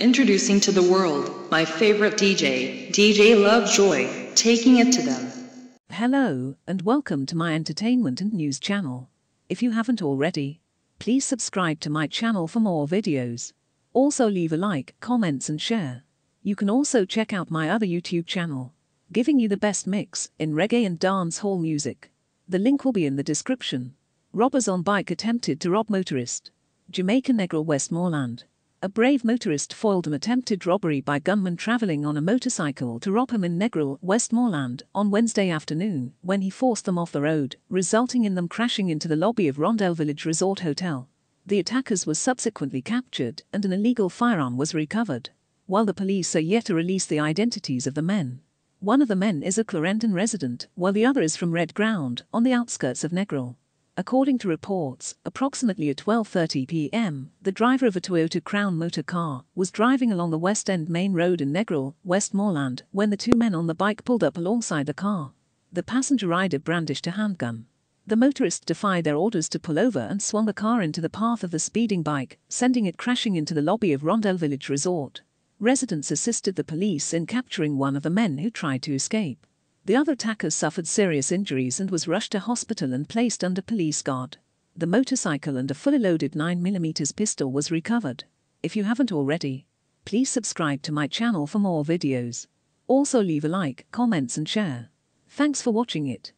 Introducing to the world my favorite DJ, DJ Lovejoy, taking it to them. Hello, and welcome to my entertainment and news channel. If you haven't already, please subscribe to my channel for more videos. Also leave a like, comments and share. You can also check out my other YouTube channel, giving you the best mix in reggae and dance hall music. The link will be in the description. Robbers on bike attempted to rob motorist. Jamaica Negril Westmoreland. A brave motorist foiled an attempted robbery by gunmen traveling on a motorcycle to rob him in Negril, Westmoreland, on Wednesday afternoon, when he forced them off the road, resulting in them crashing into the lobby of Rondel Village Resort Hotel. The attackers were subsequently captured and an illegal firearm was recovered, while the police are yet to release the identities of the men. One of the men is a Clarendon resident, while the other is from Red Ground, on the outskirts of Negril. According to reports, approximately at 12:30 p.m., the driver of a Toyota Crown motor car was driving along the West End Main Road in Negril, Westmoreland, when the two men on the bike pulled up alongside the car. The passenger rider brandished a handgun. The motorist defied their orders to pull over and swung the car into the path of the speeding bike, sending it crashing into the lobby of Rondel Village Resort. Residents assisted the police in capturing one of the men who tried to escape. The other attacker suffered serious injuries and was rushed to hospital and placed under police guard. The motorcycle and a fully loaded 9mm pistol was recovered. If you haven't already, please subscribe to my channel for more videos. Also leave a like, comments and share. Thanks for watching it.